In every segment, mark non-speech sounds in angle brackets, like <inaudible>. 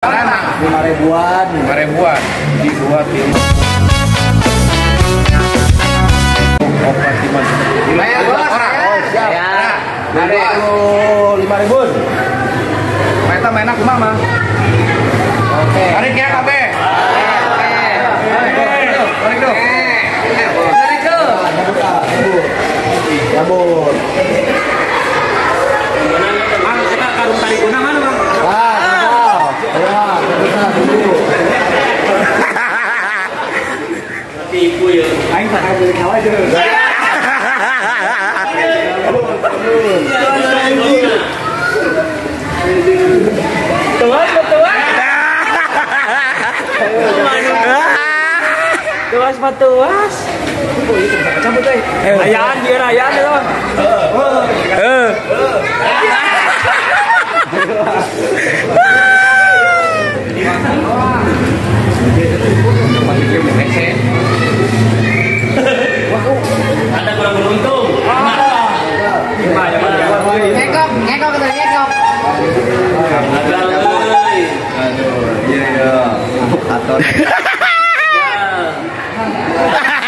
lima ribuan. Lima ribuan. Dibuat di operasi lima orang. Siap. Ya ada lima ribu Meta main aku mama oke. Tarik ya kabe dong Cabut. kita karung tarik guna mana bang? Ah, cabut. Ya, cabut dulu. Tipu ya. Kawan aja. Tuan, tuan. Tuas tuas. Cabut deh. Ayaan dia ayaan dia Aduh, iya. <laughs> Atau <laughs>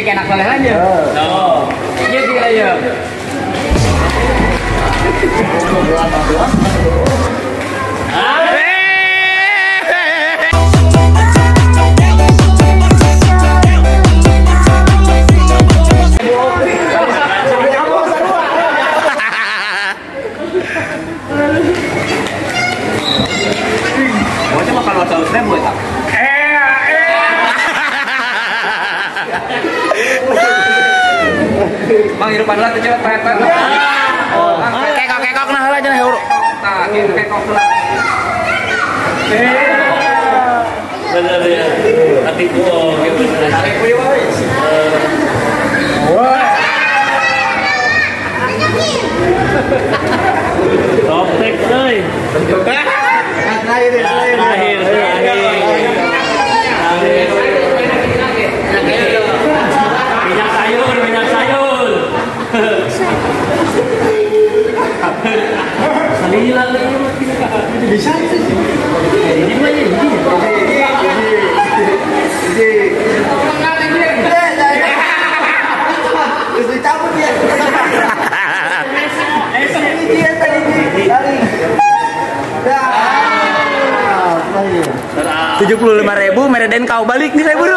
Ya, rezeki anak soleh aja. Oh. Iya. Bocah makan wasal seribu ya. Bang hidupan lah tuh cewek pet Kekok kekok nah lah jangan huruf. nah gitu kekok lah Bener ya. Hati gua gitu. Softek Salila lagi. Bisa sih. Ini mah ya, ini. Terus dicabut dia. Ini dia tadi di lari. Ya. Tujuh puluh lima ribu, mereden kau balik nih saya buru.